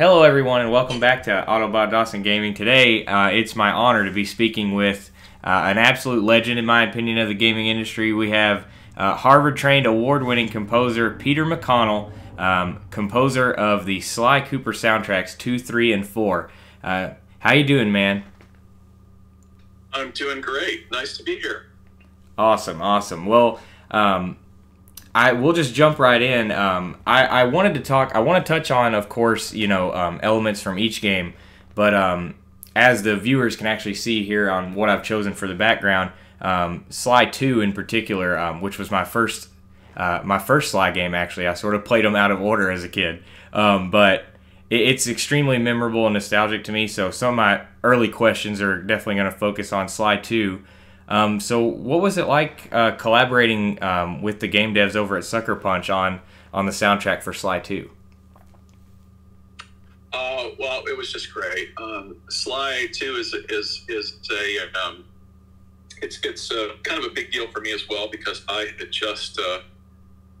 Hello, everyone, and welcome back to Autobot Dawson Gaming. Today, uh, it's my honor to be speaking with uh, an absolute legend, in my opinion, of the gaming industry. We have uh, Harvard-trained, award-winning composer Peter McConnell, um, composer of the Sly Cooper soundtracks two, three, and four. Uh, how you doing, man? I'm doing great. Nice to be here. Awesome, awesome. Well, um, I will just jump right in. Um, I, I wanted to talk. I want to touch on, of course, you know, um, elements from each game, but um, as the viewers can actually see here on what I've chosen for the background, um, Sly Two in particular, um, which was my first uh, my first Sly game. Actually, I sort of played them out of order as a kid, um, but it, it's extremely memorable and nostalgic to me. So some of my early questions are definitely going to focus on Sly Two. Um, so, what was it like uh, collaborating um, with the game devs over at Sucker Punch on on the soundtrack for Sly Two? Uh, well, it was just great. Um, Sly Two is is is a um, it's it's a, kind of a big deal for me as well because I had just uh,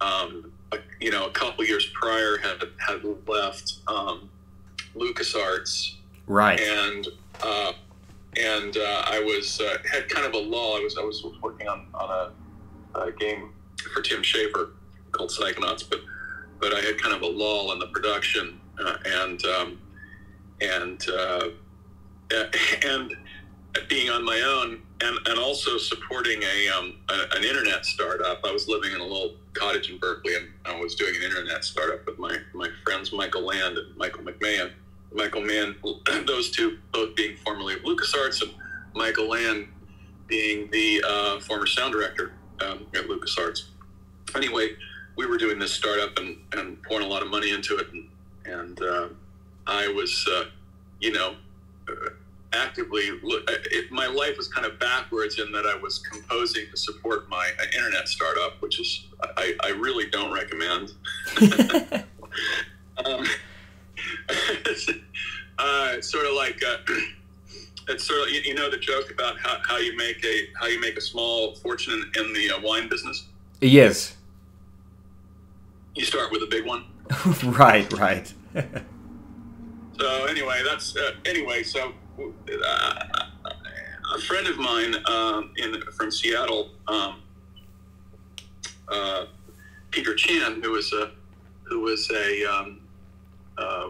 um, a, you know a couple years prior had had left um, LucasArts, right, and uh, and uh, I was uh, had kind of a lull. I was I was working on on a, a game for Tim Schafer called Psychonauts, but but I had kind of a lull in the production uh, and um, and uh, and being on my own and, and also supporting a, um, a, an internet startup. I was living in a little cottage in Berkeley and I was doing an internet startup with my my friends Michael Land and Michael McMahon Michael Mann, those two both being formerly of LucasArts, and Michael Land being the uh, former sound director um, at LucasArts. Anyway, we were doing this startup and, and pouring a lot of money into it, and, and uh, I was, uh, you know, uh, actively look. It, my life was kind of backwards in that I was composing to support my uh, internet startup, which is I, I really don't recommend. um, uh, sort of like uh, it's sort of you know the joke about how, how you make a how you make a small fortune in the uh, wine business. Yes. You start with a big one. right, right. so anyway, that's uh, anyway. So uh, a friend of mine um, in from Seattle, um, uh, Peter Chan, who was a who was a um, uh,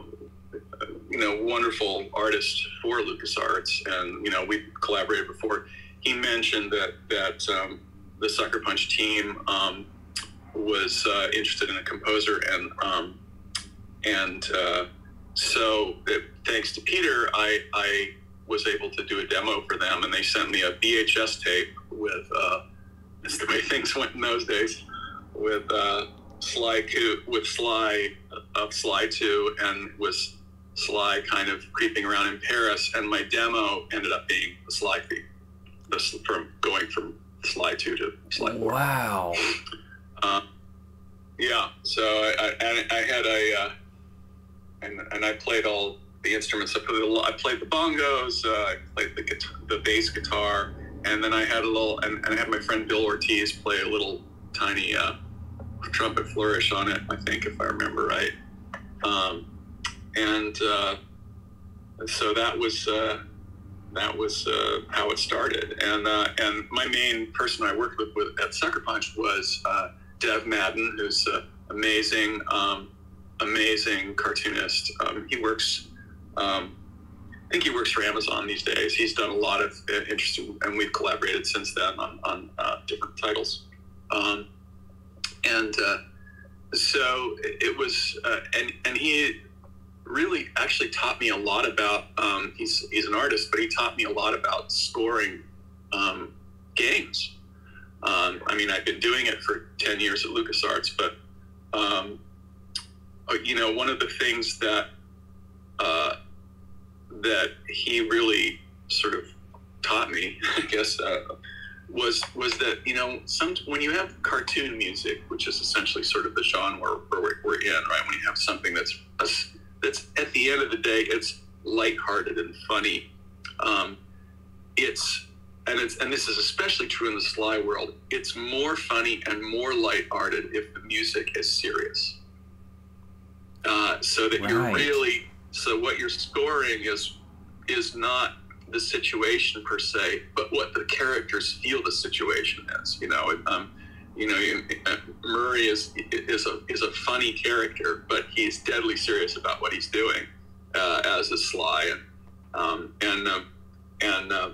you know, wonderful artist for LucasArts, and you know, we collaborated before. He mentioned that that um, the Sucker Punch team um, was uh, interested in a composer, and um, and uh, so it, thanks to Peter, I I was able to do a demo for them, and they sent me a VHS tape with. Uh, that's the way things went in those days, with uh, Sly with Sly of Sly Two, and was Sly kind of creeping around in Paris, and my demo ended up being the Sly from going from Sly two to Sly four. Wow. Uh, yeah. So I, I, I had a, uh, and and I played all the instruments. I played the, I played the bongos. Uh, I played the guitar, the bass guitar, and then I had a little, and, and I had my friend Bill Ortiz play a little tiny uh, trumpet flourish on it. I think if I remember right. Um, and uh, so that was uh, that was uh, how it started. And uh, and my main person I worked with, with at Sucker Punch was uh, Dev Madan, who's an amazing um, amazing cartoonist. Um, he works. Um, I think he works for Amazon these days. He's done a lot of uh, interesting, and we've collaborated since then on, on different titles. Um, and so it was, and and he really actually taught me a lot about. Um, he's he's an artist, but he taught me a lot about scoring um, games. Um, I mean, I've been doing it for ten years at LucasArts, but um, uh, you know, one of the things that uh, that he really sort of taught me, I guess, uh, was was that you know, some when you have cartoon music, which is essentially sort of the genre we're, we're in, right? When you have something that's a, that's at the end of the day, it's lighthearted and funny. Um, it's and it's and this is especially true in the Sly world. It's more funny and more lighthearted if the music is serious. Uh, so that right. you're really so what you're scoring is is not the situation per se, but what the characters feel the situation is. You know, um, you know, uh, Murray is is a is a funny character, but he's deadly serious about what he's doing, uh, as is Sly, and um, and uh, and uh,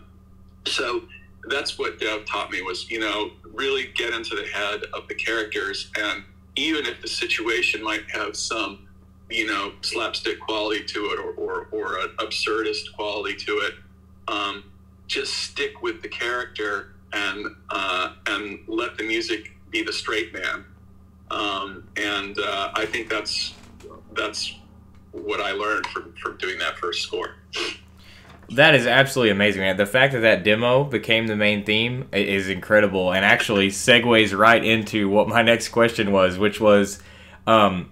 so that's what Dev taught me was you know really get into the head of the characters, and even if the situation might have some you know slapstick quality to it or or, or an absurdist quality to it um, just stick with the character and uh, and let the music be the straight man. Um, and uh, I think that's that's what I learned from from doing that first score. That is absolutely amazing, man. The fact that that demo became the main theme is incredible, and actually segues right into what my next question was, which was, um,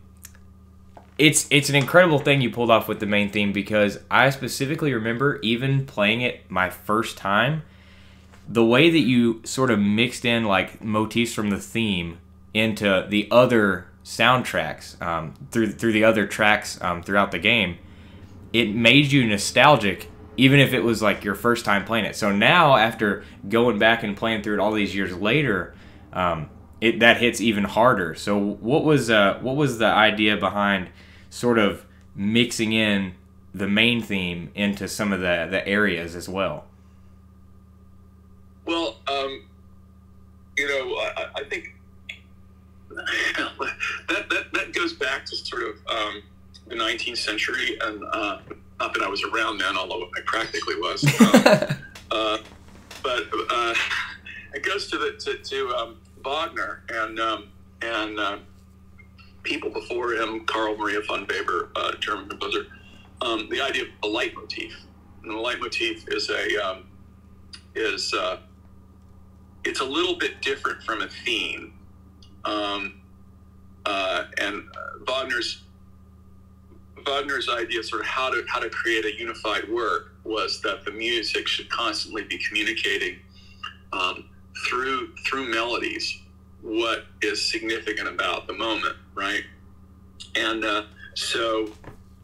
it's it's an incredible thing you pulled off with the main theme because I specifically remember even playing it my first time, the way that you sort of mixed in like motifs from the theme into the other soundtracks um, through through the other tracks um, throughout the game, it made you nostalgic even if it was like your first time playing it. So now after going back and playing through it all these years later. Um, it, that hits even harder. So what was uh, what was the idea behind sort of mixing in the main theme into some of the, the areas as well? Well, um, you know, I, I think that, that, that goes back to sort of um, the 19th century, and uh, not that I was around then, although I practically was. Um, uh, but uh, it goes to the to, to um, Wagner and um, and uh, people before him, Carl Maria von Weber, uh, German composer, um, the idea of a leitmotif. And the leitmotif is a um, is uh, it's a little bit different from a theme, um, uh, and Wagner's Wagner's idea, sort of how to how to create a unified work, was that the music should constantly be communicating um, through through melodies what is significant about the moment, right? And uh, so,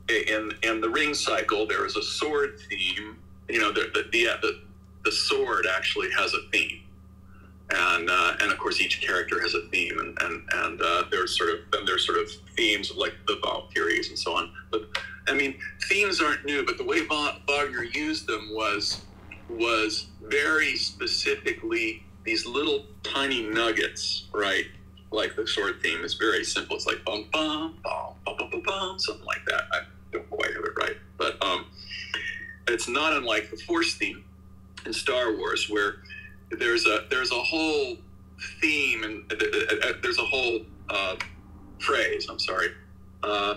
in in the ring cycle, there is a sword theme. You know, the the, the, the sword actually has a theme, and uh, and of course each character has a theme, and and and uh, there's sort of then there's sort of themes of like the Valkyries and so on. But I mean, themes aren't new, but the way Wagner used them was was very specifically these little tiny nuggets, right? Like the sword theme is very simple. It's like bum bum bum bum bum bum, bum something like that. I don't quite have it right, but um, it's not unlike the Force theme in Star Wars, where there's a there's a whole theme and uh, uh, there's a whole uh, phrase. I'm sorry, uh,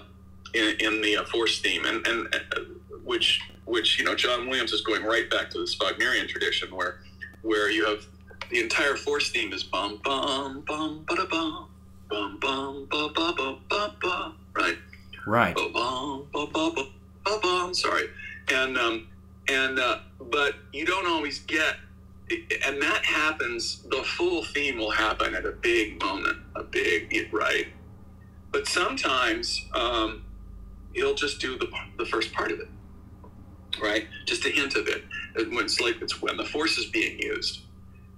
in, in the uh, Force theme, and and uh, which which you know John Williams is going right back to the Wagnerian tradition, where where you have the entire Force theme is bum bum bum ba da bum bum bum ba ba ba ba ba right right ba bum ba ba ba ba bum sorry and um and uh, but you don't always get and that happens the full theme will happen at a big moment a big right but sometimes um, he'll just do the, the first part of it right just a hint of it when it's like it's when the force is being used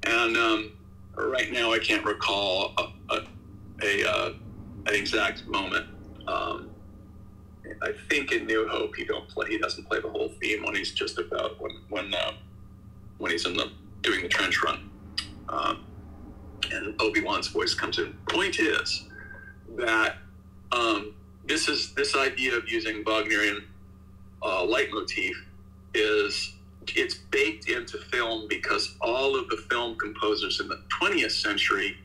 and um, right now I can't recall a, a, a uh, an exact moment. Um, I think in New Hope he don't play. He doesn't play the whole theme when he's just about when when uh, when he's in the doing the trench run, um, and Obi Wan's voice comes in. Point is that um, this is this idea of using Wagnerian uh, leitmotif is it's baked into film because all of the film composers in the 20th century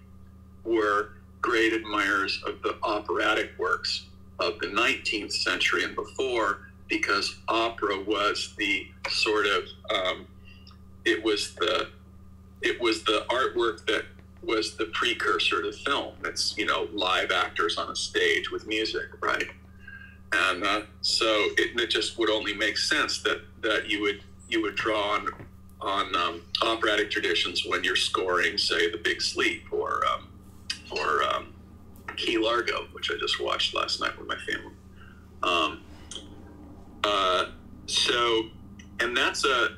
were great admirers of the operatic works of the 19th century and before because opera was the sort of um, it was the it was the artwork that was the precursor to film it's you know live actors on a stage with music right and uh, so it, it just would only make sense that that you would you would draw on on um, operatic traditions when you're scoring, say, The Big Sleep or um, or um, Key Largo, which I just watched last night with my family. Um, so, and that's a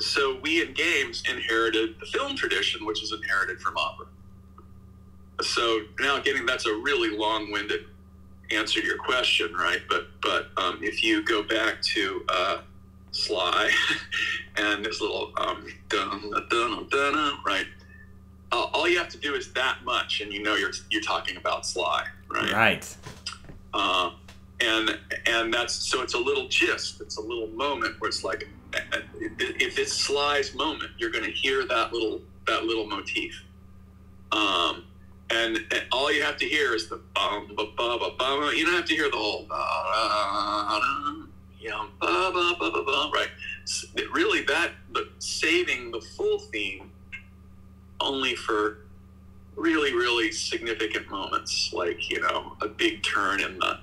so we in games inherited the film tradition, which is inherited from opera. So now getting that's a really long-winded answer to your question, right? But but um, if you go back to uh, Sly and this little um, dun dun dun dun, right? Uh, all you have to do is that much, and you know you're you're talking about Sly, right? Right. Uh, and and that's so it's a little gist, it's a little moment where it's like if it's Sly's moment, you're going to hear that little that little motif. Um, and, and, all you have to hear is the bum ba ba ba ba. You don't have to hear the whole yum ba ba ba ba ba. Right? Really, that but saving the full theme only for really really significant moments, like you know a big turn in the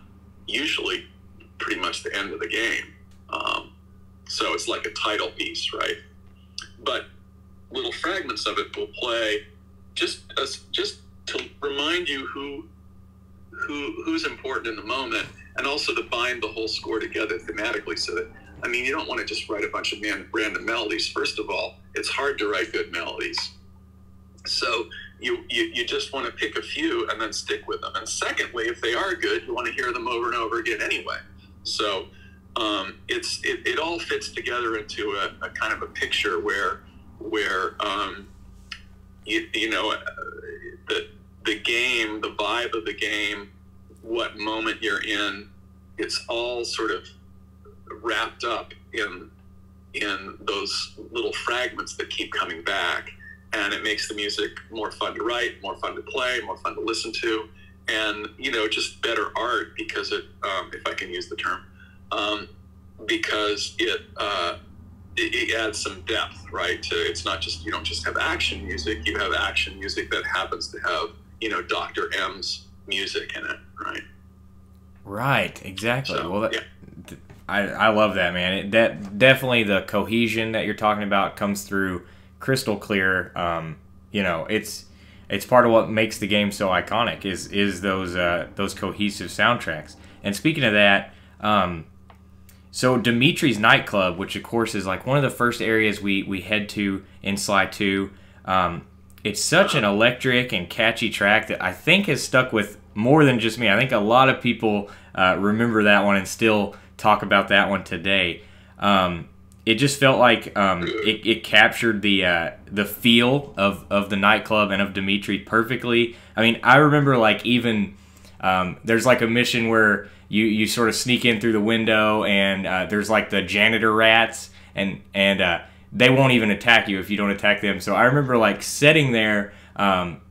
usually pretty much the end of the game. Um, so it's like a title piece, right? But little fragments of it will play just as just to remind you who who who's important in the moment, and also to bind the whole score together thematically. So that I mean, you don't want to just write a bunch of random melodies. First of all, it's hard to write good melodies. So you, you you just want to pick a few and then stick with them. And secondly, if they are good, you want to hear them over and over again anyway. So um, it's it, it all fits together into a, a, kind of a picture where where um, you, you know uh, the the game, the vibe of the game, what moment you're in, it's all sort of wrapped up in in those little fragments that keep coming back. And it makes the music more fun to write more fun to play more fun to listen to. And you know just better art because it um, if i can use the term um, because it, uh, it, it adds some depth, right? To, it's not just you don't just have action music; you have action music that happens to have you know Doctor M's music in it, right? Right, exactly. So, well, that, yeah. I I love that man. It, that definitely the cohesion that you're talking about comes through crystal clear. Um, you know, it's it's part of what makes the game so iconic is is those uh, those cohesive soundtracks. And speaking of that, um, so Dimitri's nightclub, which of course is like one of the first areas we we head to in Sly Two. Um, it's such an electric and catchy track that I think has stuck with more than just me. I think a lot of people uh, remember that one and still talk about that one today. Um, it just felt like um, it, it, captured the uh, the feel of, of the nightclub and of Dimitri perfectly. I mean, I remember like even um, there's like a mission where you you sort of sneak in through the window and uh, there's like the janitor rats and and uh, they won't even attack you if you don't attack them. So I remember like sitting there, um,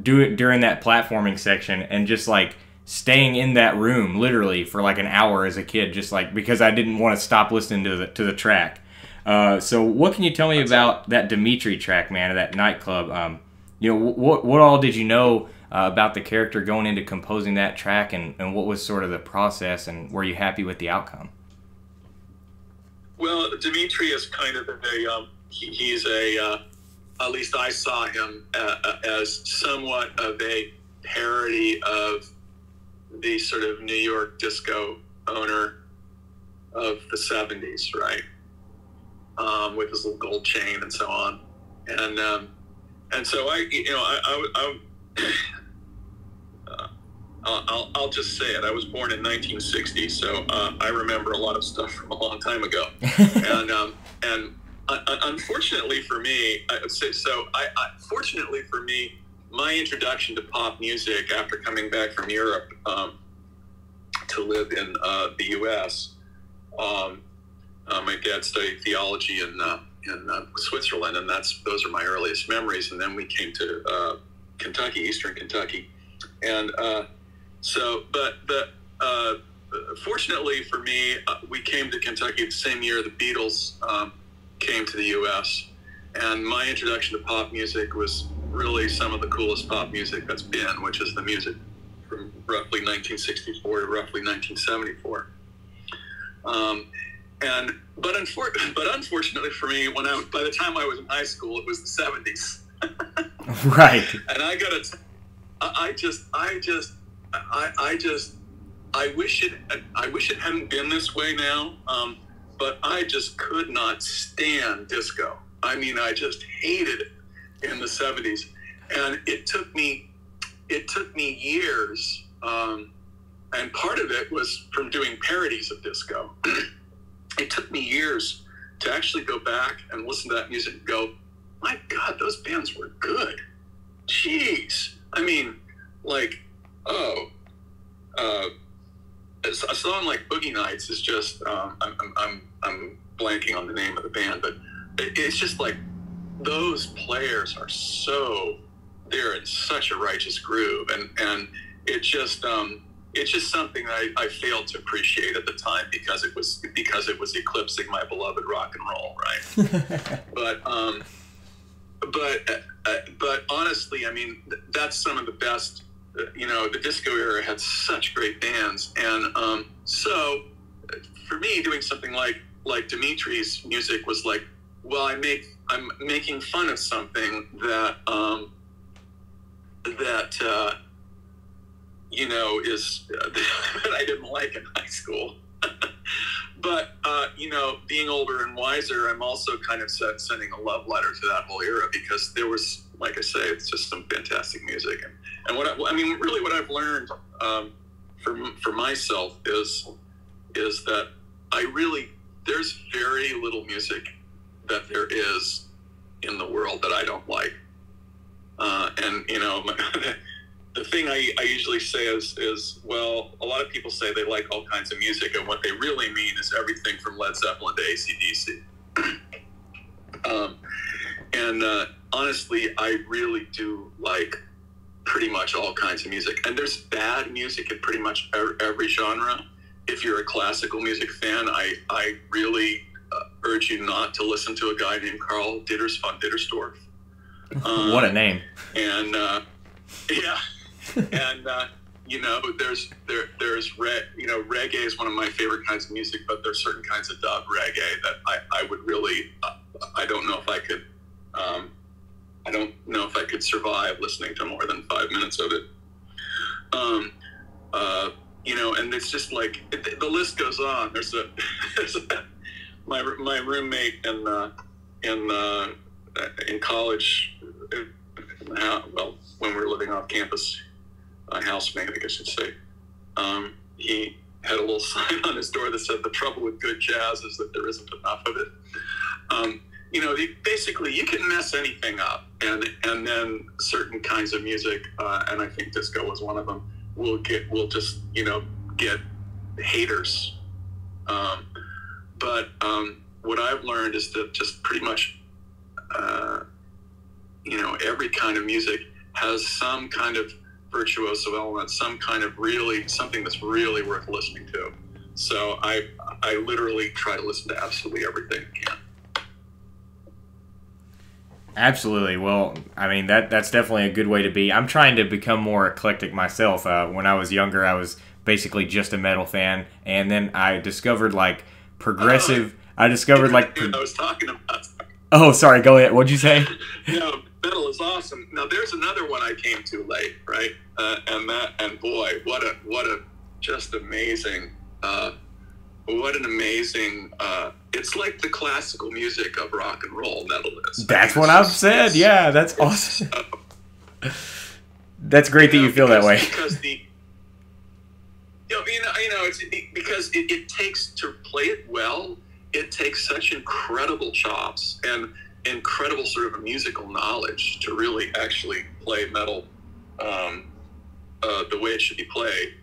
do it during that platforming section and just like staying in that room literally for like an hour as a kid, just like because I didn't want to stop listening to the to the track. Uh, so what can you tell me about that Dimitri track, man, of that nightclub? Um, you know, what what all did you know uh, about the character going into composing that track, and, and what was sort of the process, and were you happy with the outcome? Well, Dimitri is kind of a um, he, he's a uh, at least I saw him uh, uh as somewhat of a parody of the sort of New York disco owner of the '70s, right? Um, with his little gold chain and so on, and um, and so I, you know, I, I, I I'll, I'll just say it. I was born in 1960, so uh, I remember a lot of stuff from a long time ago. and um, and uh, unfortunately for me, I, so I, I, fortunately for me, my introduction to pop music after coming back from Europe um, to live in uh, the U.S. Um, uh, my dad studied theology in uh, in uh, Switzerland, and that's those are my earliest memories. And then we came to uh, Kentucky, Eastern Kentucky, and so, but but uh, fortunately for me, uh, we came to Kentucky the same year the Beatles um, came to the U.S. And my introduction to pop music was really some of the coolest pop music that's been, which is the music from roughly 1964 to roughly 1974. Um, and but, unfor- but unfortunately for me, when I by the time I was in high school, it was the 70s. right. And I got to, I just, I just I, I just I wish it I wish it hadn't been this way now. Um, but I just could not stand disco. I mean, I just hated it in the '70s, and it took me it took me years. Um, and part of it was from doing parodies of disco. it took me years to actually go back and listen to that music and go, my God, those bands were good. Jeez. I mean, like, oh, uh, a song like Boogie Nights is just, um, I'm, I'm, I'm blanking on the name of the band, but it's just like those players are so, they're in such a righteous groove. And, and it just, um, it's just something I, I failed to appreciate at the time because it was because it was eclipsing my beloved rock and roll, right? but um, but uh, but honestly, I mean that's some of the best. You know, the disco era had such great bands, and um, so for me, doing something like like Dimitri's music was like, well, I make I'm making fun of something that um, that. Uh, you know, is uh, that I didn't like in high school. but uh, you know, being older and wiser, I'm also kind of sending a love letter to that whole era because there was, like I say, it's just some fantastic music. And, and what I, I mean, really, what I've learned um, for for myself is is that I really there's very little music that there is in the world that I don't like. Uh, and you know, the thing I, I usually say is, is, well, a lot of people say they like all kinds of music, and what they really mean is everything from Led Zeppelin to ACDC. um, and uh, honestly, I really do like pretty much all kinds of music. And there's bad music in pretty much every genre. If you're a classical music fan, I, I really uh, urge you not to listen to a guy named Carl Ditters von Dittersdorf. Um, what a name. And uh, yeah and uh, you know, there's there there's re, you know reggae is one of my favorite kinds of music, but there's certain kinds of dub reggae that I, I would really uh, I don't know if I could um, I don't know if I could survive listening to more than five minutes of it. Um, uh, you know, and it's just like it, the list goes on. There's a, there's a my my roommate in uh, in uh, in college. Well, when we were living off campus, a housemate, I guess you'd say, um, he had a little sign on his door that said, "The trouble with good jazz is that there isn't enough of it." Um, you know, basically, you can mess anything up, and and then certain kinds of music, uh, and I think disco was one of them. Will get will just you know get haters, um, but um, what I've learned is that just pretty much, uh, you know, every kind of music has some kind of virtuoso element, some kind of really something that's really worth listening to. So I I literally try to listen to absolutely everything I can. Absolutely. Well, I mean that that's definitely a good way to be. I'm trying to become more eclectic myself. Uh, when I was younger, I was basically just a metal fan, and then I discovered like progressive. I discovered like. Pro- I was talking about. Oh, sorry. Go ahead. What'd you say? no, Metal is awesome. Now there's another one I came to late, right? Uh, and that and boy, what a what a just amazing, uh, what an amazing. Uh, it's like the classical music of rock and roll. Metal is. That's what I've said. Yeah, that's awesome. Uh, that's great you that know, you feel because, that way. Because the you know, you know, you know it's because it, it takes to play it well. It takes such incredible chops and incredible sort of musical knowledge to really actually play metal um, uh, the way it should be played.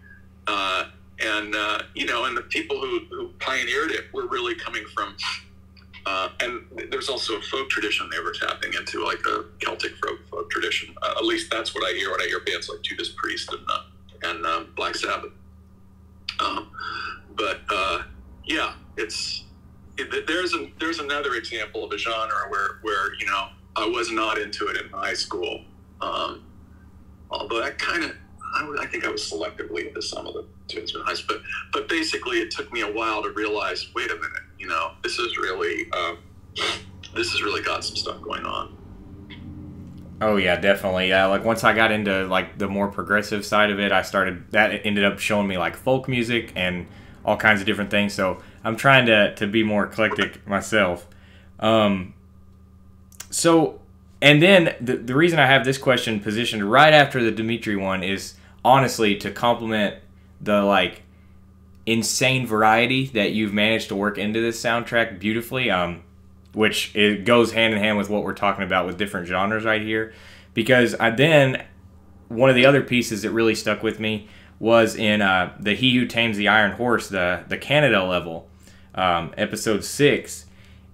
Uh, and uh, you know, and the people who, who pioneered it were really coming from. Uh, and there's also a folk tradition they were tapping into, like a Celtic folk, folk tradition. Uh, at least that's what I hear when I hear bands like Judas Priest and uh, and um, Black Sabbath. Um, but yeah, it's there's a, there's another example of a genre where where you know I was not into it in high school. Um, although I kind of I, I, think I was selectively into some of the tunes in high school, but but basically it took me a while to realize, wait a minute, you know, this is really um, this has really got some stuff going on. Oh yeah, definitely. Yeah, like once I got into like the more progressive side of it, I started that ended up showing me like folk music and all kinds of different things. So I'm trying to to be more eclectic myself. Um, so and then the the reason I have this question positioned right after the Dimitri one is honestly to complement the like insane variety that you've managed to work into this soundtrack beautifully. Um, which it goes hand in hand with what we're talking about with different genres right here. Because I then one of the other pieces that really stuck with me was in uh, the He Who Tames the Iron Horse, the the Canada level, um, episode six.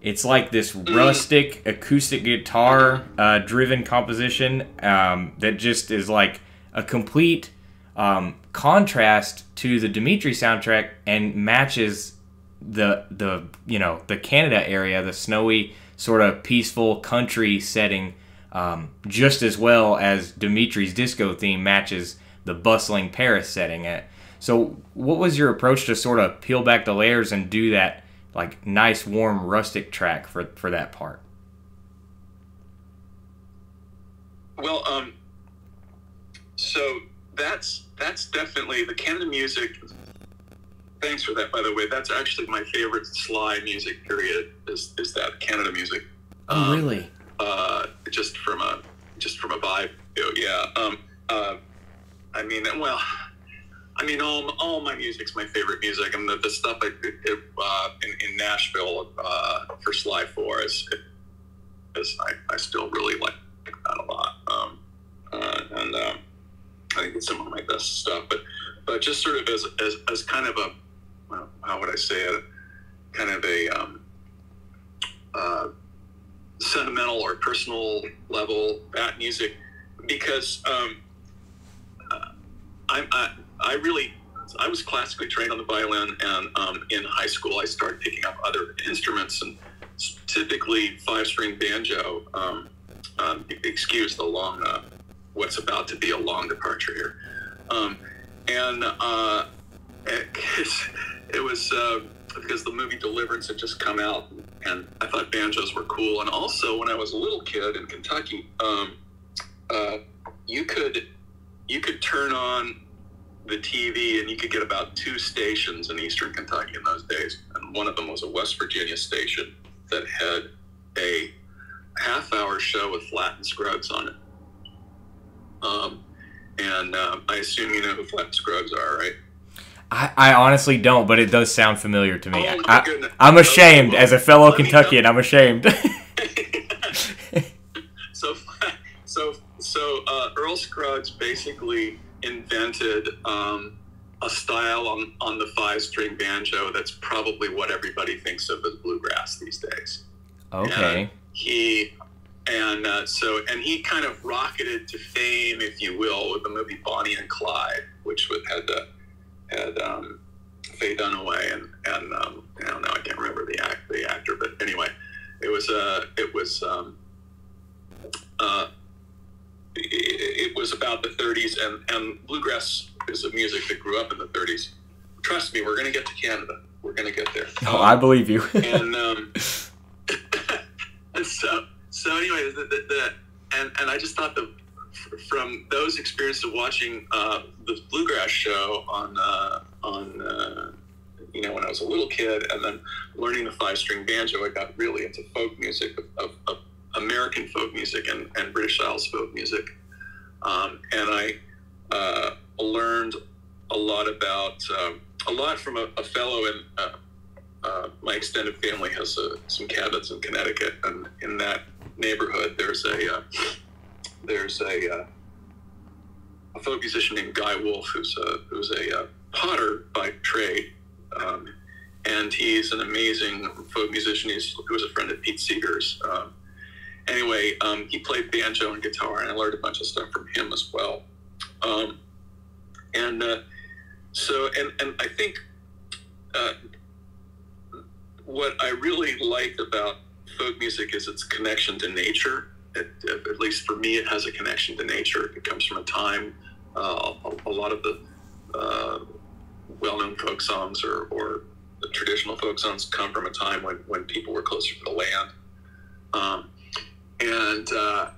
It's like this rustic acoustic guitar uh, driven composition um, that just is like a complete um, contrast to the Dimitri soundtrack and matches the the you know the Canada area, the snowy sort of peaceful country setting, um, just as well as Dimitri's disco theme matches the bustling Paris setting. So, what was your approach to sort of peel back the layers and do that like nice, warm, rustic track for for that part? Well, um, so that's that's definitely the Canada music thanks for that, by the way. That's actually my favorite Sly music. Period. Is is that Canada music? Oh, um, really? Uh, just from a just from a vibe. Yeah. Um. Uh. I mean, well, I mean, all all my music's my favorite music, and the, the stuff I it, uh, in, in Nashville uh, for Sly Four is, is I, I still really like that a lot. Um. Uh, and um, I think it's some of my best stuff, but but just sort of as as, as kind of a how would I say it, kind of a um, uh, sentimental or personal level that music because um, uh, I, I, I really I was classically trained on the violin and um, in high school I started picking up other instruments and typically five string banjo. Um, um, excuse the long uh, what's about to be a long departure here, um, and uh, it was uh, because the movie Deliverance had just come out, and I thought banjos were cool. And also, when I was a little kid in Kentucky, um, uh, you could you could turn on the TV and you could get about two stations in Eastern Kentucky in those days, and one of them was a West Virginia station that had a half-hour show with Flatt and Scruggs on it. Um, and uh, I assume you know who Flatt and Scruggs are, right? I, I honestly don't, but it does sound familiar to me. Oh I, am ashamed as a fellow Kentuckian. I'm ashamed. so, so, so uh, Earl Scruggs basically invented um, a style on, on the five string banjo that's probably what everybody thinks of as bluegrass these days. Okay. And he and uh, so and he kind of rocketed to fame, if you will, with the movie Bonnie and Clyde, which had the had um, Faye Dunaway and and um, you know, now I can't remember the act the actor, but anyway, it was uh, it was um, uh, it, it was about the 30s and and bluegrass is a music that grew up in the 30s. Trust me, we're going to get to Canada. We're going to get there. Oh, I believe you. and um, and so so anyway, the, the, the and and I just thought the from those experiences of watching uh, the bluegrass show on uh, on uh, you know when I was a little kid, and then learning the five string banjo, I got really into folk music of, of, American folk music and, and British Isles folk music, um, and I uh, learned a lot about um, a lot from a, a fellow in. Uh, uh, my extended family has some cabins in Connecticut, and in that neighborhood, there's a there's a, uh, a folk musician named Guy Wolf who's a, who's a uh, potter by trade. Um, and he's an amazing folk musician. He's, he was a friend of Pete Seeger's. Um, anyway, um, he played banjo and guitar, and I learned a bunch of stuff from him as well. Um, and uh, so, and, and I think uh, what I really like about folk music is its connection to nature at, at, least for me, it has a connection to nature. It comes from a time, uh, a, a, lot of the uh, well-known folk songs or, or, the traditional folk songs come from a time when, when people were closer to the land. Um, and uh,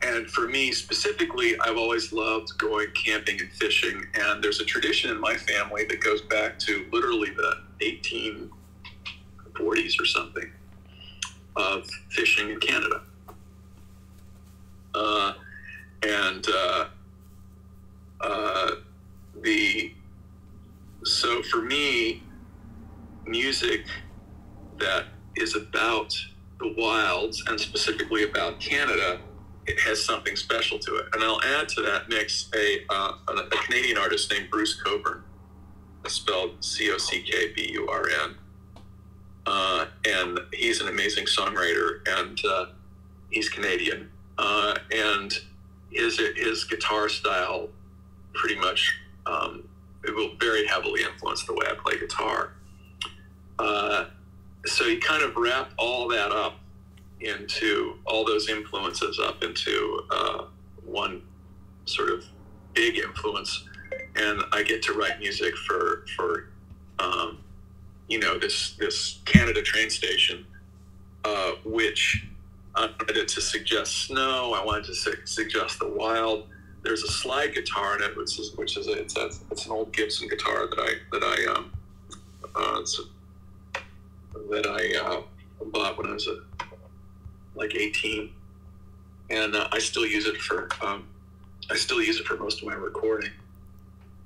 and for me specifically, I've always loved going camping and fishing. And there's a tradition in my family that goes back to literally the 1840s or something of fishing in Canada. Uh, and uh, uh, the so for me, music that is about the wilds and specifically about Canada it has something special to it. And I'll add to that mix a, uh, a, Canadian artist named Bruce Cockburn, spelled C O C K B U R N. Uh, and he's an amazing songwriter, and uh, he's Canadian. Uh, and his his guitar style pretty much um, it will very heavily influence the way I play guitar. Uh, so you kind of wrap all that up into all those influences up into uh, one sort of big influence, and I get to write music for for um, you know this this Canada train station, uh, which I wanted to suggest snow. I wanted to su- suggest the wild. There's a slide guitar in it, which is which is a, it's a, it's an old Gibson guitar that I that I um, uh, that I uh, bought when I was a like 18, and uh, I still use it for um, I still use it for most of my recording.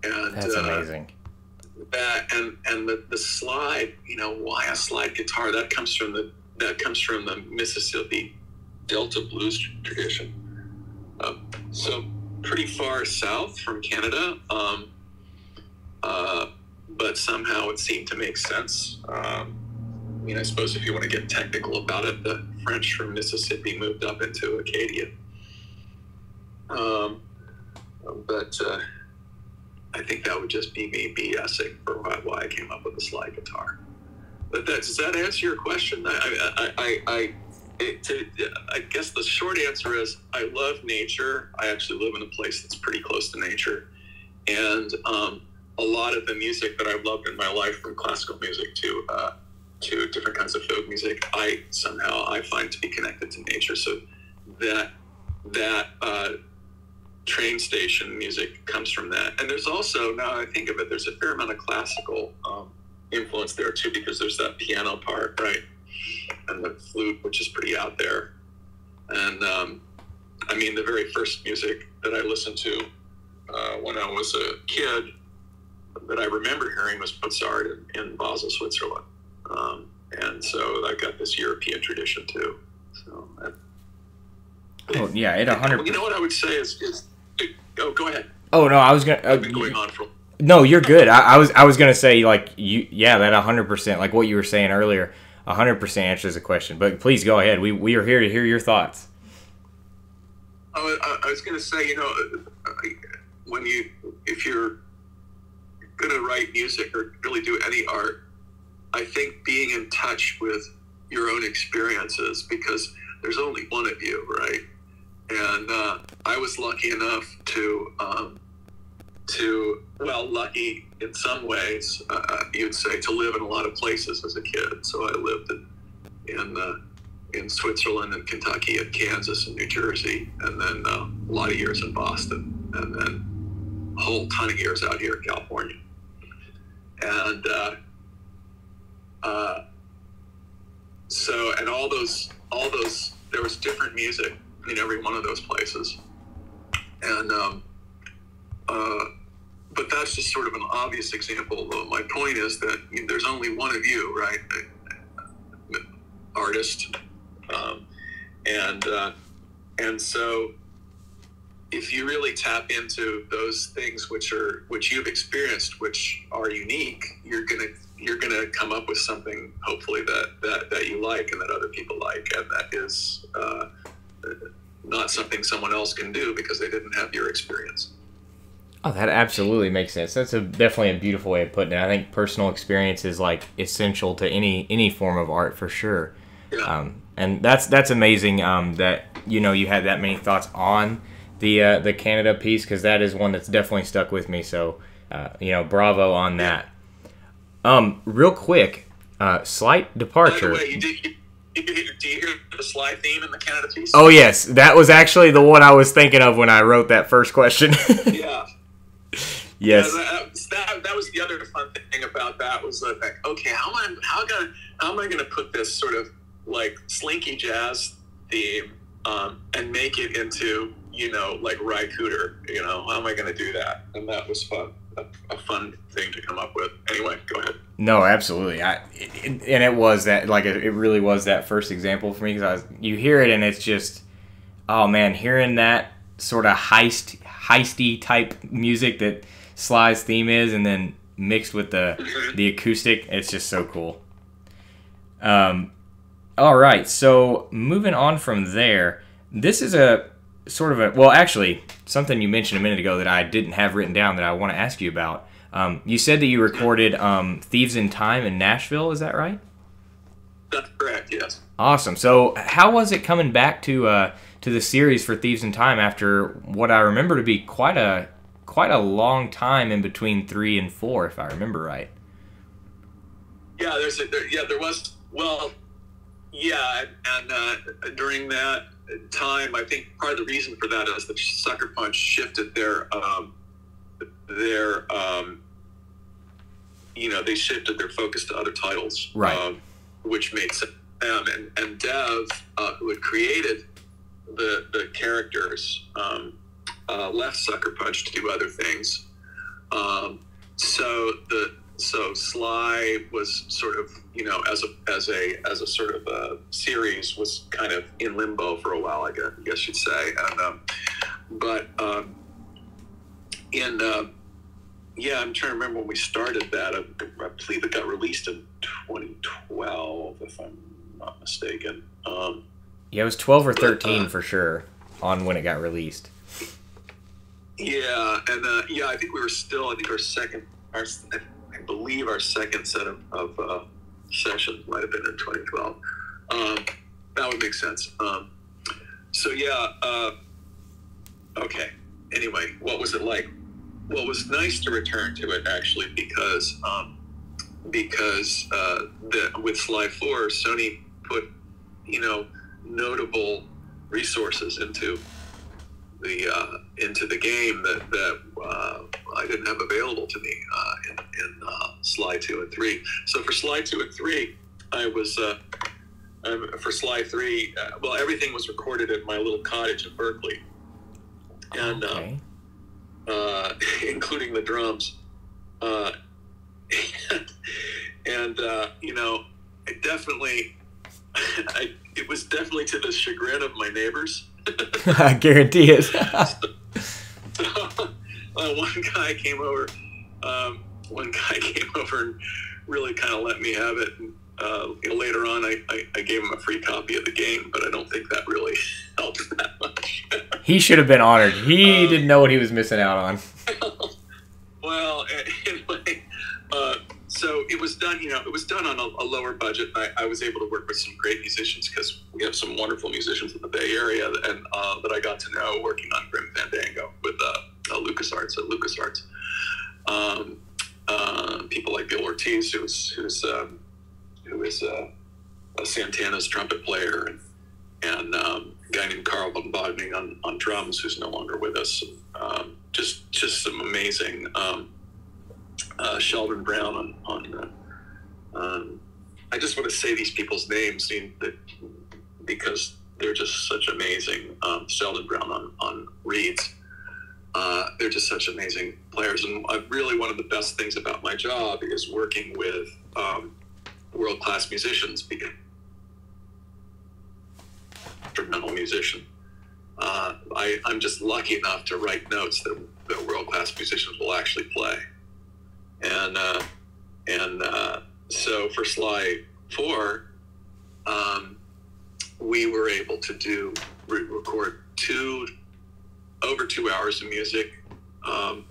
And that's uh, amazing. That and and the, the slide, you know, why a slide guitar? That comes from the that comes from the Mississippi Delta blues tradition. Uh, so pretty far south from Canada, um, uh, but somehow it seemed to make sense. Um, I mean, I suppose if you want to get technical about it, the French from Mississippi moved up into Acadia. Um, but uh, I think that would just be me BSing for why, I came up with the slide guitar. But that, does that answer your question? I, I, I, I, it, to, I guess the short answer is I love nature. I actually live in a place that's pretty close to nature. And um, a lot of the music that I've loved in my life, from classical music to uh, to different kinds of folk music, I somehow I find to be connected to nature. So that that uh, train station music comes from that. And there's also now I think of it, there's a fair amount of classical um, influence there too, because there's that piano part, right, and the flute, which is pretty out there. And um, I mean, the very first music that I listened to uh, when I was a kid that I remember hearing was Mozart in, in Basel, Switzerland. Um, and so I got this European tradition too. So, I, oh yeah, it a hundred. You know what I would say is, is oh, go ahead. Oh no, I was gonna. Uh, going on for. No, you're good. I, I, was I was gonna say like you yeah that hundred percent like what you were saying earlier hundred percent answers the question. But please go ahead. We we are here to hear your thoughts. I, I was gonna say you know when you if you're gonna write music or really do any art I think being in touch with your own experiences because there's only one of you, right? And uh, I was lucky enough to um, to well, lucky in some ways, uh, you'd say, to live in a lot of places as a kid. So I lived in in, uh, in Switzerland and Kentucky and Kansas and New Jersey, and then uh, a lot of years in Boston, and then a whole ton of years out here in California. And uh, uh, so, and all those, all those, there was different music in every one of those places. And, um, uh, but that's just sort of an obvious example. My point is that there's only one of you, right? Artist. Um, and, uh, and so if you really tap into those things which are which you've experienced which are unique you're gonna you're gonna come up with something hopefully that that, that you like and that other people like and that is uh, not something someone else can do because they didn't have your experience Oh, that absolutely makes sense. That's a definitely a beautiful way of putting it. I think personal experience is like essential to any any form of art for sure. Yeah. Um, and that's that's amazing um, that you know you had that many thoughts on the uh, the Canada piece because that is one that's definitely stuck with me. So uh, you know, bravo on that. Um, real quick, uh, slight departure. By the way, you did, you, do you hear the Sly theme in the Canada piece? Oh yes, that was actually the one I was thinking of when I wrote that first question. yeah. Yes. Yeah, that, that, that was the other fun thing about that was like, okay, how am I how gonna how am I gonna put this sort of like slinky jazz theme um, and make it into you know like Ry Cooder? You know, how am I gonna do that? And that was fun, a, a fun thing to come up with. Anyway, go ahead. No, absolutely. I it, and it was that like it, it really was that first example for me because you hear it and it's just oh man, hearing that sort of heist heisty type music that Sly's theme is, and then mixed with the the acoustic, it's just so cool. Um, all right, so moving on from there, this is a sort of a well, actually, something you mentioned a minute ago that I didn't have written down that I want to ask you about. Um, you said that you recorded um, "Thieves in Time" in Nashville. Is that right? That's correct. Yes. Awesome. So, how was it coming back to uh, to the series for Thieves in Time after what I remember to be quite a quite a long time in between three and four, if I remember right. Yeah, there's a, there, yeah there was well, yeah, and uh, during that time, I think part of the reason for that is that Sucker Punch shifted their um, their um, you know they shifted their focus to other titles, right? Um, which made sense. Um, and and Dev, uh, who had created the the characters, um, uh, left Sucker Punch to do other things. Um, so the so Sly was sort of you know as a as a as a sort of a series was kind of in limbo for a while, I guess, I guess you'd say. And um, but um, in uh, yeah, I'm trying to remember when we started that. I, I believe it got released in 2012, if I'm not mistaken. Um, yeah, it was 12 or 13 but, uh, for sure on when it got released. Yeah, and uh, yeah, I think we were still. I think our second, our believe our second set of, of uh, sessions might have been in 2012. Um, that would make sense. Um, so yeah, uh, okay. Anyway, what was it like? Well, it was nice to return to it actually because um, because uh, the, with Sly Four, Sony put you know notable resources into the uh, into the game that that uh, I didn't have available to me uh, in, uh, Sly two and three. So for Sly two and three, I was uh, um, for Sly three. Uh, well, everything was recorded at my little cottage in Berkeley, and okay. including the drums. and you know, it definitely, I, it was definitely to the chagrin of my neighbors I guarantee it. so, uh, one guy came over. Um, one guy came over and really kind of let me have it. And, uh, you know, later on, I, I, I, gave him a free copy of the game, but I don't think that really helped that much. he should have been honored. He um, didn't know what he was missing out on. well, anyway, uh, so it was done, you know, it was done on a, a lower budget. I, I, was able to work with some great musicians because we have some wonderful musicians in the Bay Area and uh, that I got to know working on Grim Fandango with uh, uh, LucasArts at LucasArts. Um, uh, people like Bill Ortiz, who's who's um, who is uh, Santana's trumpet player, and, and um, a guy named Carl Bombarding on, on drums, who's no longer with us. Um, just just some amazing um, uh, Sheldon Brown on, on uh, um, I just want to say these people's names because they're just such amazing. Um, Sheldon Brown on, on reeds. Uh, they're just such amazing players. And really, one of the best things about my job is working with um, world class musicians because instrumental musician. Uh, I, I'm just lucky enough to write notes that, that world class musicians will actually play and uh, and uh, so for Sly Four, um, we were able to do re- record two over two hours of music um,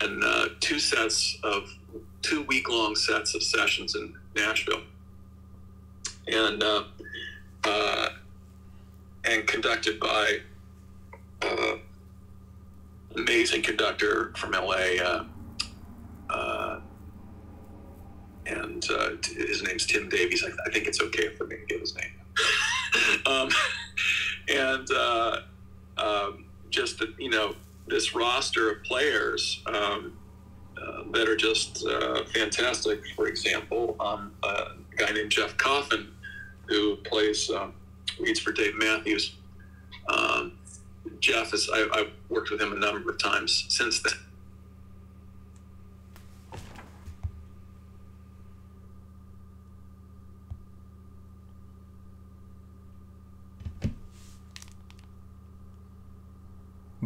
and uh, two sets of two week long sets of sessions in Nashville, and uh, uh, and conducted by uh, amazing conductor from LA. Uh, uh, and uh, his name's Tim Davies. I, I, think it's okay for me to give his name. um, and um, just you know this roster of players um, uh, that are just uh, fantastic. For example, um, a guy named Jeff Coffin, who plays um, reeds for Dave Matthews. Um, Jeff is I, I've worked with him a number of times since then.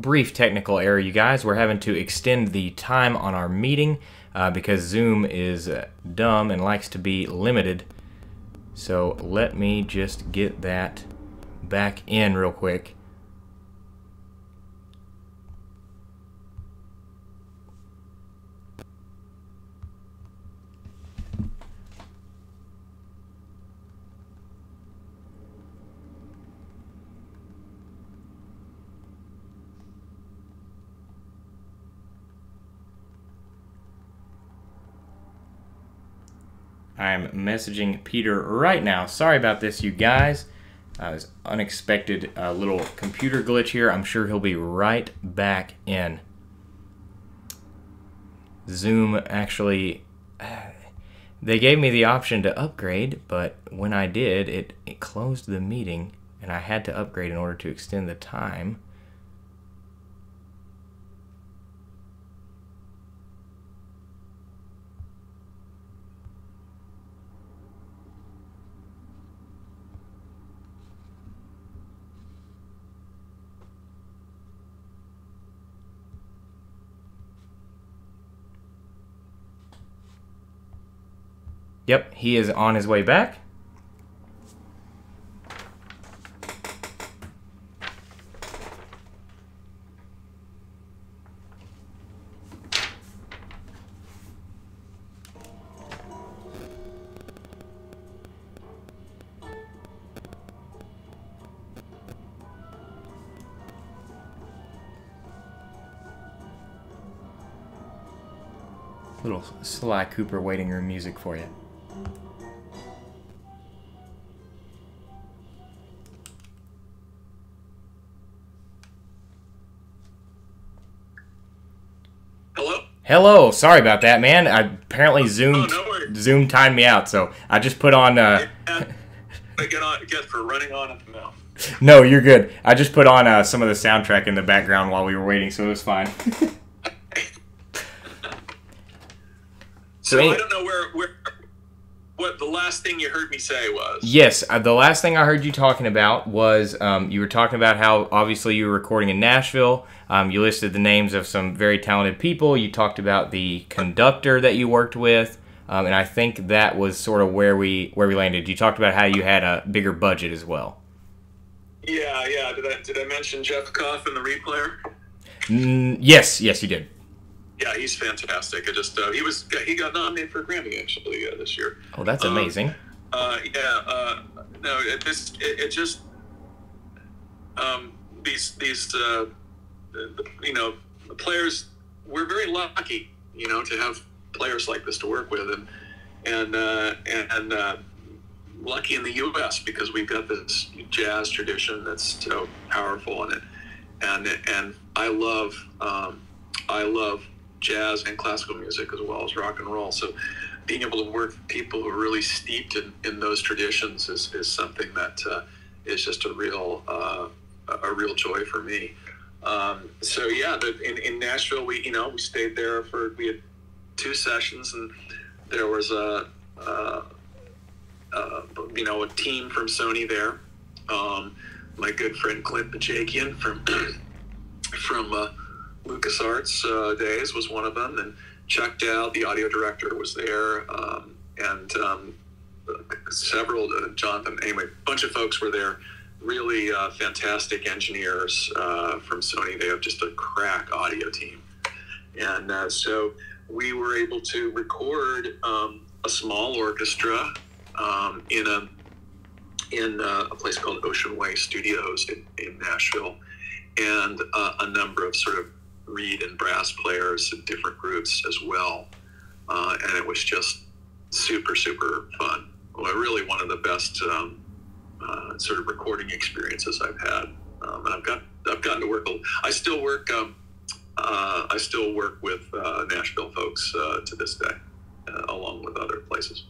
Brief technical error, you guys. We're having to extend the time on our meeting uh, because Zoom is uh, dumb and likes to be limited. So let me just get that back in real quick. I'm messaging Peter right now. Sorry about this, you guys. Uh, this unexpected uh, little computer glitch here. I'm sure he'll be right back in. Zoom actually, they gave me the option to upgrade, but when I did, it, it closed the meeting, and I had to upgrade in order to extend the time. Yep, he is on his way back. Little Sly Cooper waiting room music for you. Hello, Hello. sorry about that, man. I apparently Zoom oh, no Zoom timed me out, so I just put on. Uh, I get on get for running on at the mouth. No, you're good. I just put on uh, some of the soundtrack in the background while we were waiting, so it was fine. so, so I don't know where where what the last thing you heard me say was. Yes, uh, the last thing I heard you talking about was um, you were talking about how obviously you were recording in Nashville. Um, you listed the names of some very talented people. You talked about the conductor that you worked with, um, and I think that was sort of where we where we landed. You talked about how you had a bigger budget as well. Yeah, yeah. Did I did I mention Jeff Coffin, the reed player? Mm, yes, yes, you did. Yeah, he's fantastic. I just uh, he was he got nominated for a Grammy actually uh, this year. Oh, that's um, amazing. Uh, yeah, uh, no, it just it, it just um, these these uh, you know players we're very lucky you know to have players like this to work with and and uh, and uh, lucky in the U.S. because we've got this jazz tradition that's so powerful in it and and I love um, I love jazz and classical music as well as rock and roll. So being able to work with people who are really steeped in, in those traditions is, is something that uh, is just a real uh, a real joy for me. Um, so yeah, the, in, in Nashville, we you know we stayed there for we had two sessions, and there was a, a, a you know a team from Sony there. Um, my good friend Clint Bajakian from from uh, LucasArts uh, days was one of them, and checked out. The audio director was there, um, and um, several uh, Jonathan. Anyway, a bunch of folks were there. Really uh, fantastic engineers uh, from Sony. They have just a crack audio team, and uh, so we were able to record um, a small orchestra um, in a in uh, a place called Ocean Way Studios in, in Nashville, and uh, a number of sort of reed and brass players in different groups as well. Uh, and it was just super, super fun. Well, really one of the best um, uh, sort of recording experiences I've had, um, and I've got I've gotten to work. I still work. Um, uh, I still work with uh, Nashville folks uh, to this day, uh, along with other places.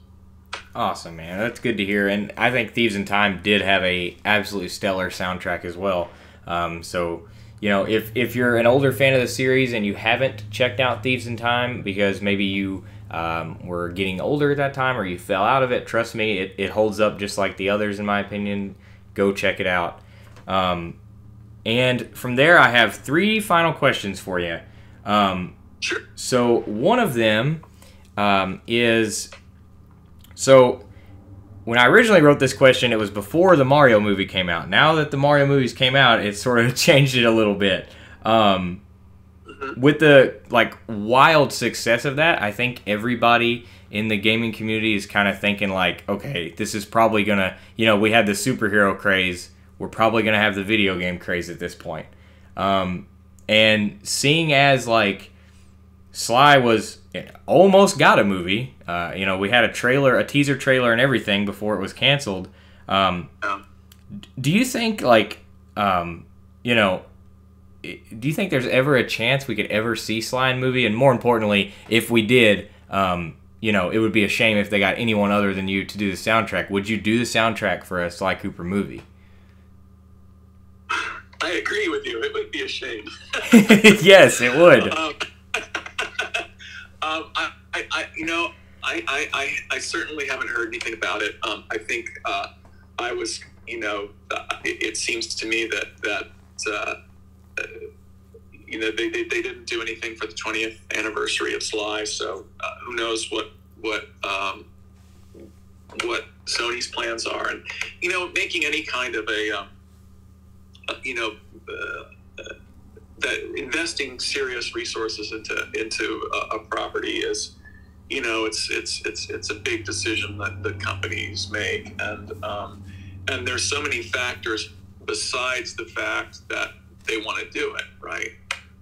Awesome, man. That's good to hear. And I think Thieves in Time did have a absolutely stellar soundtrack as well. Um, so you know, if if you're an older fan of the series and you haven't checked out Thieves in Time because maybe you um, were getting older at that time or you fell out of it, trust me, it, it holds up just like the others in my opinion. Go check it out. Um, and from there, I have three final questions for you. Um. So one of them um, is so when I originally wrote this question, it was before the Mario movie came out. Now that the Mario movies came out, it sort of changed it a little bit. Um, with the like wild success of that, I think everybody in the gaming community is kind of thinking like, okay, this is probably gonna, you know, we had the superhero craze, we're probably gonna have the video game craze at this point. Um, and seeing as like Sly was almost got a movie. Uh, you know, we had a trailer, a teaser trailer, and everything before it was canceled. Um. Do you think, like, um, you know, do you think there's ever a chance we could ever see Sly in movie? And more importantly, if we did, um, you know, it would be a shame if they got anyone other than you to do the soundtrack. Would you do the soundtrack for a Sly Cooper movie? I agree with you. It would be a shame. yes, it would. I, you know, I, I, I, I, certainly haven't heard anything about it. Um, I think uh, I was, you know, uh, it, it, seems to me that that uh, uh, you know they, they, they, didn't do anything for the 20th anniversary of Sly, so uh, who knows what what um, what Sony's plans are, and you know, making any kind of a um, you know that investing serious resources into into a, a, property is, you know, it's it's it's it's a big decision that the companies make, and um, and there's so many factors besides the fact that they want to do it right.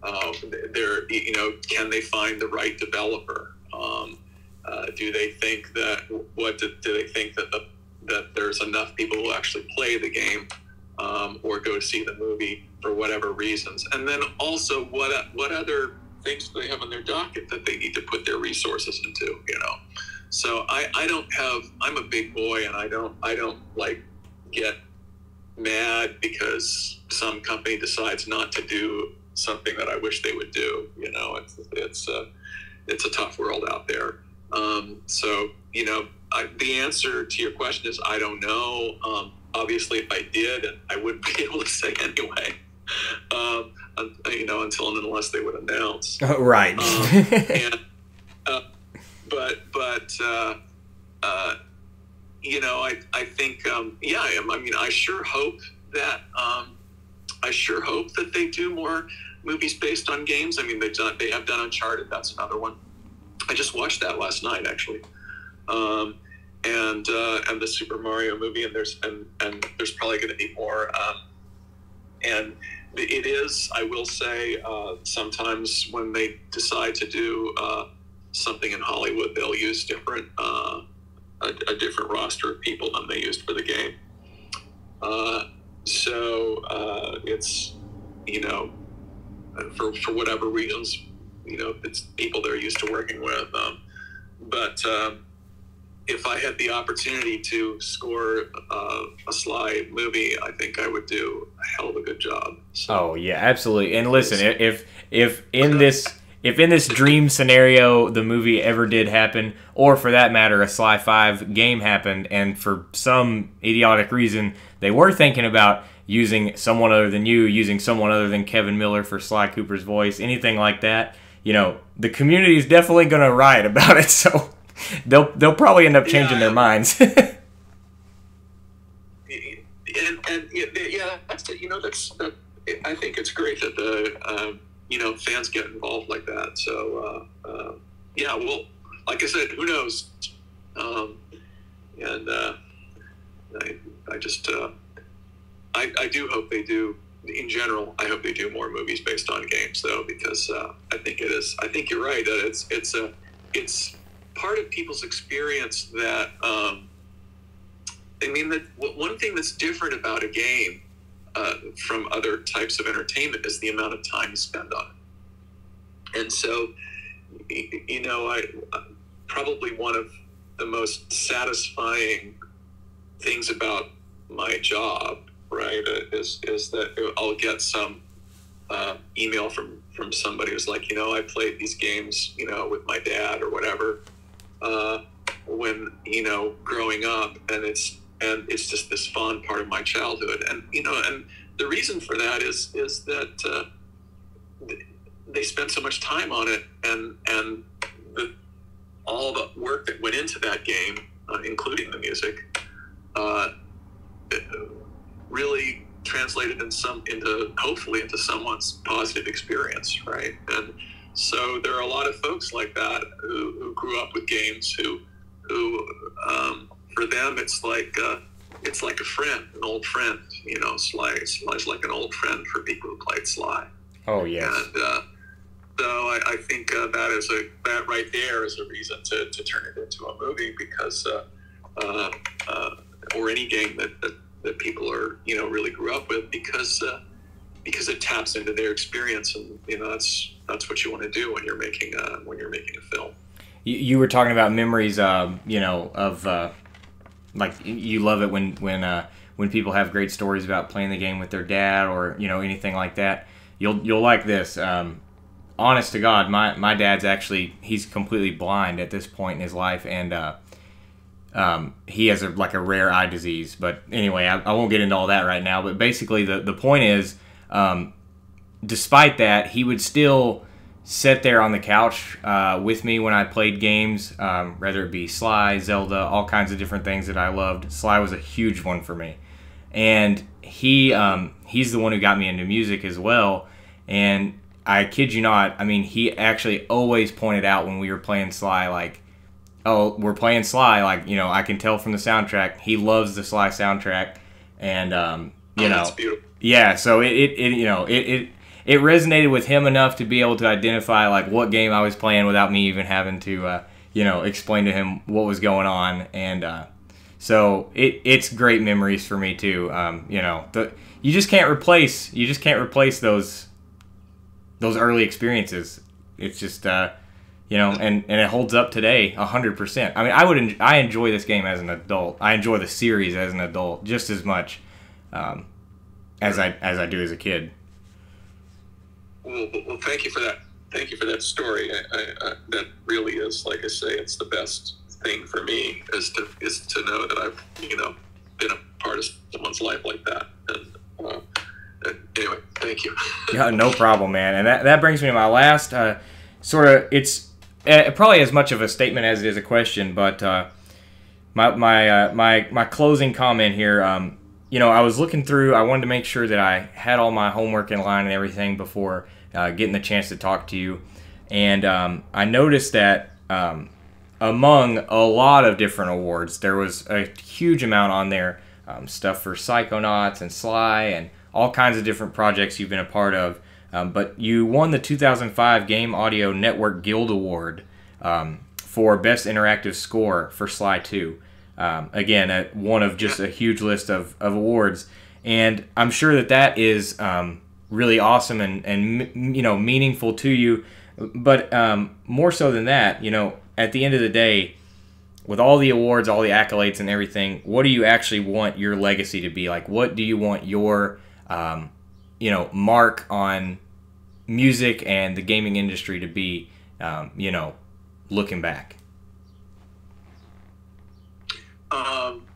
Uh, they're you know, can they find the right developer? Um, uh, do they think that what do, do they think that the, that there's enough people who actually play the game um, or go see the movie for whatever reasons. And then also, what what other things they have on their docket that they need to put their resources into? You know, so I I don't have I'm a big boy and I don't I don't like get mad because some company decides not to do something that I wish they would do. You know, it's it's a it's a tough world out there. Um, so you know, I, the answer to your question is I don't know. Um, obviously, if I did, I wouldn't be able to say anyway. Um, you know, until and unless they would announce. Oh, right. Um, and, uh, but but uh, uh, you know, I I think um, yeah, I, I mean, I sure hope that um, I sure hope that they do more movies based on games. I mean, they've done they have done Uncharted. That's another one. I just watched that last night, actually. Um, and uh, and the Super Mario movie, and there's and and there's probably going to be more. Um, and it is, I will say, uh, sometimes when they decide to do uh, something in Hollywood, they'll use different uh, a, a, different roster of people than they used for the game. Uh, so uh, it's you know for for whatever reasons, you know it's people they're used to working with. Um, but um, if I had the opportunity to score uh, a Sly movie, I think I would do a hell of a good job. So, oh yeah, absolutely. And listen, if if in this if in this dream scenario the movie ever did happen, or for that matter, a Sly Five game happened, and for some idiotic reason they were thinking about using someone other than you, using someone other than Kevin Miller for Sly Cooper's voice, anything like that, you know, the community is definitely going to riot about it. So they'll they'll probably end up changing yeah. their minds. and, and yeah, that's it. You know, that's that, I think it's great that the uh, you know fans get involved like that. So uh, uh, yeah, well, like I said, who knows? Um, and uh, I I just uh, I I do hope they do. In general, I hope they do more movies based on games, though, because uh, I think it is. I think you're right that it's it's a it's part of people's experience that um, I mean, that one thing that's different about a game uh, from other types of entertainment is the amount of time you spend on it. And so, you know, I probably one of the most satisfying things about my job, right, uh, is is that I'll get some uh, email from from somebody who's like, you know, I played these games, you know, with my dad or whatever, uh, when you know, growing up, and it's and it's just this fun part of my childhood, and you know, and the reason for that is is that uh, they spent so much time on it, and and the all the work that went into that game, uh, including the music, uh, really translated in some into hopefully into someone's positive experience, right? And so there are a lot of folks like that who, who grew up with games who who um, for them it's like uh, it's like a friend, an old friend. You know, Sly Sly's like an old friend for people who played Sly. Oh yes. And uh, so I, I think uh, that is a that right there is a reason to, to turn it into a movie because uh, uh, uh or any game that, that, that people are you know really grew up with because uh, because it taps into their experience and you know that's that's what you want to do when you're making a, when you're making a film. You, you were talking about memories, um, you know, of uh, like you love it when when uh, when people have great stories about playing the game with their dad or you know anything like that. You'll you'll like this. Um, honest to God, my my dad's actually he's completely blind at this point in his life, and uh, um, he has a, like a rare eye disease. But anyway, I, I, won't get into all that right now. But basically, the the point is, um, despite that, he would still sit there on the couch uh, with me when I played games, um, whether it be Sly, Zelda, all kinds of different things that I loved. Sly was a huge one for me, and he um, he's the one who got me into music as well. And I kid you not, I mean, he actually always pointed out when we were playing Sly, like, oh, we're playing Sly, like, you know, I can tell from the soundtrack. He loves the Sly soundtrack, and um, you oh, know, yeah. So it, it, it, you know, it, it it resonated with him enough to be able to identify like what game I was playing without me even having to uh, you know explain to him what was going on. And uh, so it it's great memories for me too. Um, you know the you just can't replace you just can't replace those those early experiences. It's just uh, you know and and it holds up today 100% I mean I would I enjoy this game as an adult. I enjoy the series as an adult just as much. Um, as I as I do as a kid well, well, thank you for that. Thank you for that story. I, I, I, that really is, like I say, it's the best thing for me is to is to know that I've you know been a part of someone's life like that. And, uh, anyway, thank you. yeah, no problem, man. And that that brings me to my last uh, sort of. It's uh, probably as much of a statement as it is a question, but uh, my my uh, my my closing comment here. Um, you know, I was looking through. I wanted to make sure that I had all my homework in line and everything before uh, getting the chance to talk to you. And um, I noticed that um, among a lot of different awards, there was a huge amount on there um, stuff for Psychonauts and Sly and all kinds of different projects you've been a part of. Um, but you won the 2005 Game Audio Network Guild Award um, for Best Interactive Score for Sly 2. Um, again, a, one of just a huge list of, of awards. And I'm sure that that is um, really awesome and, and you know meaningful to you. But um, more so than that, you know, at the end of the day, with all the awards, all the accolades, and everything, what do you actually want your legacy to be? Like, what do you want your, um, you know, mark on music and the gaming industry to be? Um, you know, looking back. Um,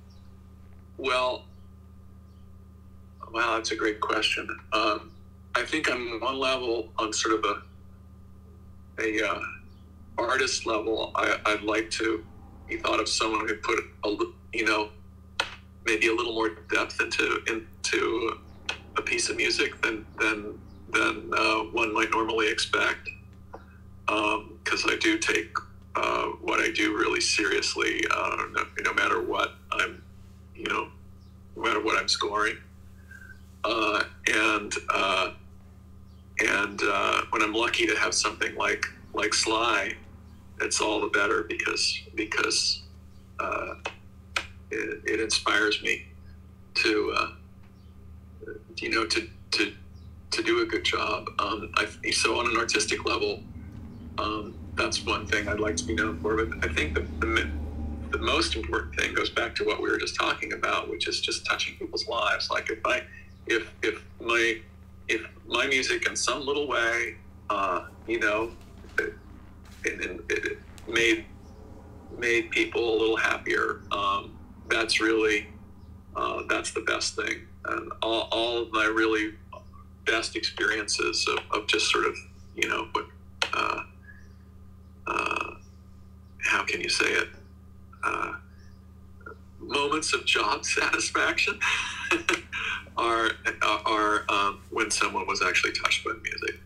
well, wow, that's a great question. Um, I think on one level, on sort of a a uh, artist level, I, would like to be thought of someone who put a you know maybe a little more depth into into a piece of music than than than uh, one might normally expect. Because um, I do take uh, what I do really seriously, uh, no, no, matter what I'm, you know, no matter what I'm scoring. Uh, and uh, and uh, when I'm lucky to have something like like Sly, it's all the better because because it, it inspires me to uh, you know to to to do a good job. Um, I, so on an artistic level, um, that's one thing I'd like to be known for. But I think the, the the most important thing goes back to what we were just talking about, which is just touching people's lives. Like if I if if my if my music in some little way, uh, you know, it, it, it, made made people a little happier. Um, that's really uh, that's the best thing. And all, all of my really best experiences of, of just sort of you know uh, how can you say it uh, moments of job satisfaction are are um, when someone was actually touched by music.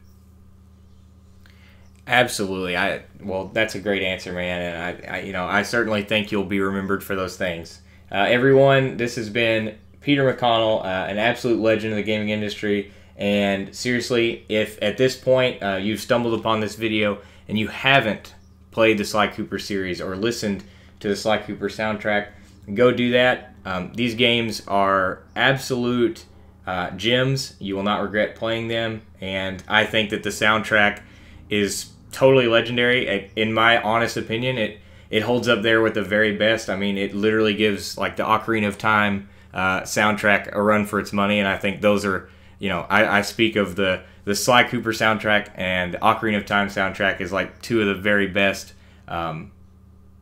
Absolutely. I well, that's a great answer, man, and I, I you know I certainly think you'll be remembered for those things. Uh, everyone, this has been Peter McConnell, uh, an absolute legend of the gaming industry. And seriously, if at this point uh, you've stumbled upon this video and you haven't played the Sly Cooper series or listened to the Sly Cooper soundtrack, go do that. Um, these games are absolute uh, gems. You will not regret playing them. And I think that the soundtrack is totally legendary. In my honest opinion, it it holds up there with the very best. I mean, it literally gives like the Ocarina of Time uh, soundtrack a run for its money, and I think those are you know I, I speak of the the Sly Cooper soundtrack and the Ocarina of Time soundtrack is like two of the very best um,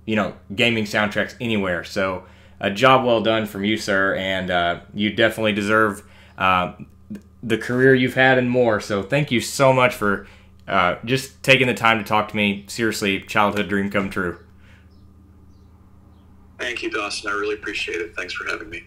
you know gaming soundtracks anywhere. So a job well done from you, sir, and uh, you definitely deserve uh, the career you've had and more. So thank you so much for uh, just taking the time to talk to me. Seriously, childhood dream come true. Thank you, Dawson. I really appreciate it. Thanks for having me.